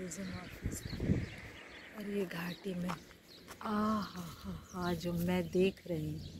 Tourism office और ये घाटी में, आ हा हा हा, जो मैं देख रही हूँ।